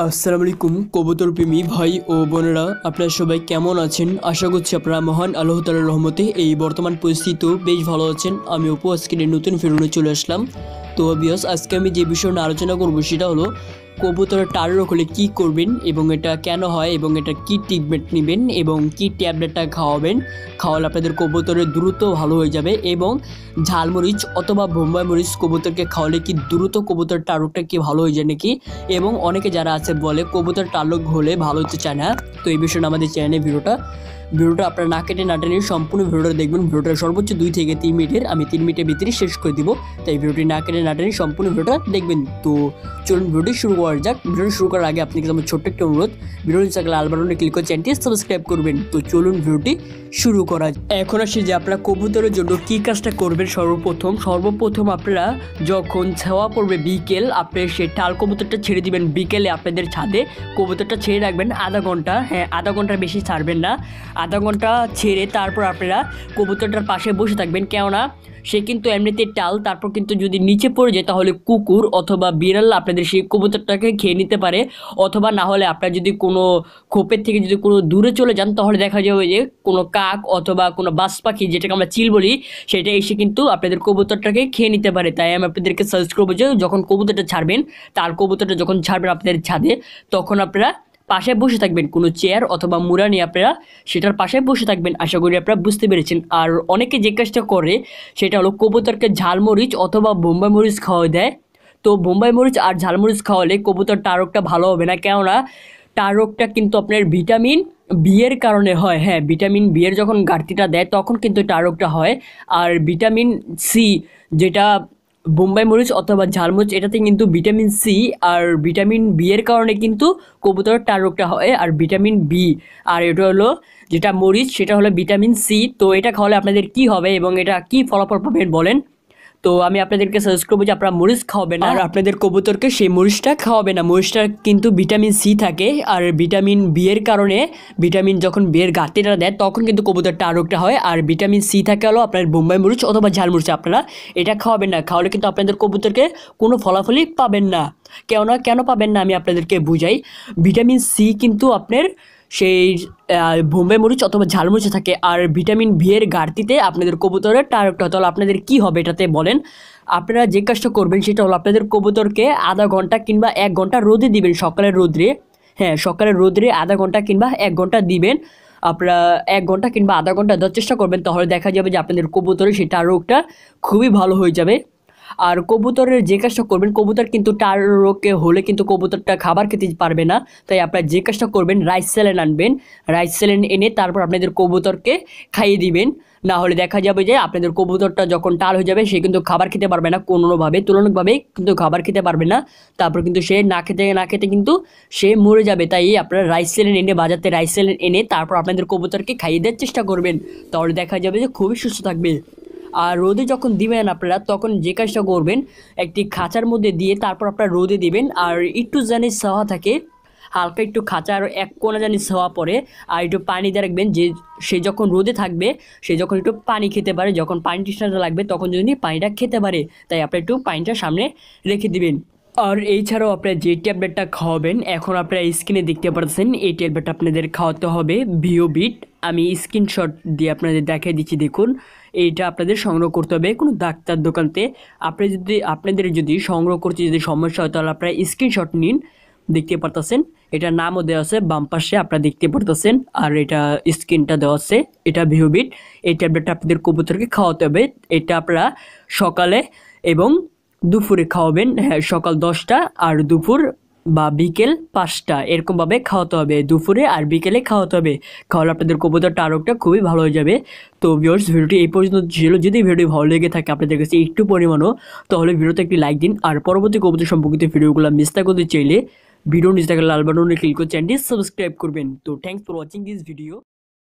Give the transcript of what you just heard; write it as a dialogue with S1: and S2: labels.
S1: আসসালামু আলাইকুম কবুতর প্রেমী ভাই ও বোনেরা, আপনারা সবাই কেমন আছেন? আশা করছি আপনারা মহান আল্লাহ তালার রহমতে এই বর্তমান পরিস্থিতিও বেশ ভালো আছেন। আমি অপু, আজকের নতুন ফিরুনে চলে আসলাম। তো বিয়স আজকে আমি যে বিষয় নিয়ে আলোচনা করব, সেটা হলো কবুতরের টার রোগ হলে কী করবেন এবং এটা কেন হয় এবং এটা কি ট্রিটমেন্ট নেবেন এবং কি ট্যাবলেটটা খাওয়াবেন, খাওয়ালে আপনাদের কবুতরের দ্রুত ভালো হয়ে যাবে এবং ঝালমরিচ অথবা বোম্বাই মরিচ কবুতরকে খাওয়ালে কি দ্রুত কবুতর টারকটা কি ভালো হয়ে যায় নাকি? এবং অনেকে যারা আছে বলে কবুতর টালক হলে ভালো হতে চায় না। তো এই বিষয়ে আমাদের চ্যানেলে ভিডিওটা ভিডিওটা আপনারা না কেটে না টেনে সম্পূর্ণ ভিডিওটা দেখবেন। ভিডিওটা সর্বোচ্চ দুই থেকে তিন মিনিটের। আমি তিন মিনিটের ভিতরে শেষ করে দিব। তাই ভিডিওটি না কেটে না টেনে সম্পূর্ণ ভিডিওটা দেখবেন। তো চলুন ভিডিওটি শুরু করা যাক। ভিডিওটি শুরু করার আগে আপনাকে আমার ছোট্ট একটা অনুরোধ। ভিডিওটি থাকলে লাল বাটনে ক্লিক করে চ্যানেলটি সাবস্ক্রাইব করবেন। তো চলুন ভিডিওটি শুরু করা। এখন আসি যে আপনারা কবুতরের জন্য কী কাজটা করবেন সর্বপ্রথম। সর্বপ্রথম আপনারা যখন ছাওয়া পড়বে বিকেল, আপনি সে টাল কবুতরটা ছেড়ে দিবেন। বিকেলে আপনাদের ছাদে কবুতরটা ছেড়ে রাখবেন আধা ঘণ্টা। হ্যাঁ আধা ঘণ্টার বেশি ছাড়বেন না। আধা ঘণ্টা ছেড়ে তারপর আপনারা কবুতরটার পাশে বসে থাকবেন। কেননা, সে কিন্তু এমনিতে টাল, তারপর কিন্তু যদি নিচে পড়ে যায় তাহলে কুকুর অথবা বিড়াল আপনাদের সেই কবুতরটাকে খেয়ে নিতে পারে। অথবা না হলে আপনার যদি কোনো খোপের থেকে যদি কোনো দূরে চলে যান, তাহলে দেখা যাবে যে কোনো কাক অথবা কোনো বাস পাখি, যেটাকে আমরা চিল বলি, সেটা এসে কিন্তু আপনাদের কবুতরটাকে খেয়ে নিতে পারে। তাই আমি আপনাদেরকে সাজেস্ট করব যে যখন কবুতরটা ছাড়বেন, তার কবুতরটা যখন ছাড়বেন আপনাদের ছাদে, তখন আপনারা পাশে বসে থাকবেন। কোনো চেয়ার অথবা মুড়া নিয়ে আপনারা সেটার পাশে বসে থাকবেন। আশা করি আপনারা বুঝতে পেরেছেন। আর অনেকে যে কাজটা করে, সেটা হলো কবুতরকে ঝালমরিচ অথবা বোম্বাই মরিচ খাওয়া দেয়। তো বোম্বাই মরিচ আর ঝালমরিচ খাওয়ালে কবুতর টারকটা ভালো হবে না। কেননা টারকটা কিন্তু আপনার ভিটামিন বিয়ের কারণে হয়। হ্যাঁ ভিটামিন বি এর যখন ঘাটতিটা দেয়, তখন কিন্তু টারকটা হয়। আর ভিটামিন সি যেটা বোম্বাই মরিচ অথবা ঝালমরিচ, এটাতে কিন্তু ভিটামিন সি আর ভিটামিন বি এর কারণে কিন্তু কবুতরের টার রোগটা হয় আর ভিটামিন বি। আর এটা হলো যেটা মরিচ, সেটা হলো ভিটামিন সি। তো এটা খাওয়ালে আপনাদের কি হবে এবং এটা কি ফলাফল পাবেন বলেন? তো আমি আপনাদেরকে সাজেস্ট করব যে আপনারা মরিচ খাওয়াবেন আর আপনাদের কবুতরকে সেই মরিচটা খাওয়াবে না। মরিচটা কিন্তু ভিটামিন সি থাকে। আর ভিটামিন বি এর কারণে, ভিটামিন যখন বি এর দেয়, তখন কিন্তু কবুতরটা আরোগটা হয়। আর ভিটামিন সি থাকে হলো আপনার বোম্বাই মরিচ অথবা ঝাল মরিচ। আপনারা এটা খাওয়াবেন না। খাওয়ালে কিন্তু আপনাদের কবুতরকে কোনো ফলাফলই পাবেন না। কেননা, কেন পাবেন না আমি আপনাদেরকে বুঝাই। ভিটামিন সি কিন্তু আপনার সেই বোম্বে মরিচ অথবা ঝালমরিচে থাকে। আর ভিটামিন ভি এর ঘাটতিতে আপনাদের কবুতরের টার্গটা তাহলে আপনাদের কি হবে এটাতে বলেন? আপনারা যে কাজটা করবেন সেটা হলো আপনাদের কবুতরকে আধা ঘণ্টা কিংবা এক ঘণ্টা রোদে দিবেন সকালের রোদ্রে। হ্যাঁ সকালের রোদ্রে আধা ঘণ্টা কিংবা এক ঘণ্টা দিবেন। আপনারা এক ঘণ্টা কিংবা আধা ঘণ্টা দেওয়ার চেষ্টা করবেন, তাহলে দেখা যাবে যে আপনাদের কবুতরের সেই রোগটা খুবই ভালো হয়ে যাবে। আর কবুতরের যে কাজটা করবেন, কবুতর কিন্তু টার রোগে হলে কিন্তু কবুতরটা খাবার খেতে পারবে না। তাই আপনারা যে কাজটা করবেন, রাইস স্যালেন আনবেন। রাইস স্যালেন এনে তারপর আপনাদের কবুতরকে খাইয়ে দিবেন। না হলে দেখা যাবে যে আপনাদের কবুতরটা যখন টাল হয়ে যাবে, সে কিন্তু খাবার খেতে পারবে না। কোনোভাবে তুলনাভাবে কিন্তু খাবার খেতে পারবে না। তারপর কিন্তু সে না খেতে না খেতে কিন্তু সে মরে যাবে। তাই আপনারা রাইস সেলেন এনে, বাজারতে রাইস সেলেন এনে তারপর আপনাদের কবুতরকে খাইয়ে দেওয়ার চেষ্টা করবেন। তাহলে দেখা যাবে যে খুবই সুস্থ থাকবে। আর রোদে যখন দিবেন আপনারা, তখন যে কাজটা করবেন, একটি খাঁচার মধ্যে দিয়ে তারপর আপনারা রোদে দিবেন, আর একটু জানি সাওয়া থাকে, হালকা একটু খাঁচা আর এক কোনা জানি সাওয়া পরে আর একটু পানি দিয়ে রাখবেন, যে সে যখন রোদে থাকবে, সে যখন একটু পানি খেতে পারে, যখন পানি তৃষ্ণাটা লাগবে, তখন যদি পানিটা খেতে পারে, তাই আপনি একটু পানিটা সামনে রেখে দিবেন। আর এছাড়াও আপনারা যে ট্যাবলেটটা খাওয়াবেন, এখন আপনারা স্ক্রিনে দেখতে পাচ্ছেন এই ট্যাবলেটটা আপনাদের খাওয়াতে হবে বিওবিট আমি স্ক্রিনশট দিয়ে আপনাদের দেখিয়ে দিচ্ছি, দেখুন। এইটা আপনাদের সংগ্রহ করতে হবে কোনো ডাক্তার দোকানতে। আপনি যদি, আপনাদের যদি সংগ্রহ করতে যদি সমস্যা হয়, তাহলে আপনারা স্ক্রিনশট নিন, দেখতে পারতেছেন। এটার নামও দেওয়া আছে, বাম পাশে আপনারা দেখতে পারতেছেন, আর এটা স্ক্রিনটা দেওয়া আছে, এটা ভিওবিট। এই ট্যাবলেটটা আপনাদের কবুতরকে খাওয়াতে হবে। এটা আপনারা সকালে এবং দুপুরে খাওয়াবেন হ্যাঁ সকাল দশটা আর দুপুর বা বিকেল পাঁচটা। এরকমভাবে খাওয়াতে হবে দুপুরে আর বিকেলে খাওয়াতে হবে। খাওয়ালে আপনাদের কবুতর টারকটা খুবই ভালো হয়ে যাবে। তো ভিউয়ার্স ভিডিওটি এই পর্যন্ত ছিল। যদি ভিডিও ভালো লেগে থাকে আপনাদের কাছে একটু পরিমাণও, তাহলে ভিডিওতে একটি লাইক দিন। আর পরবর্তী কবুতর সম্পর্কিত ভিডিওগুলো মিস না করতে চাইলে ভিডিও নিচে থাকা লাল বাটনে ক্লিক করে চ্যানেলটি সাবস্ক্রাইব করবেন। তো thanks for watching this video